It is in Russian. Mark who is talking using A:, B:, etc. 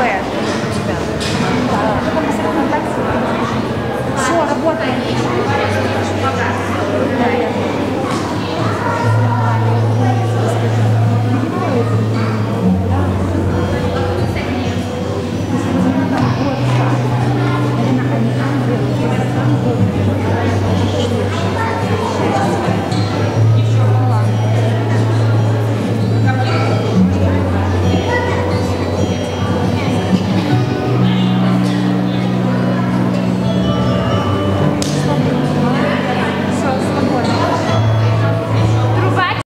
A: Б у тебя. Да. Все, работаем.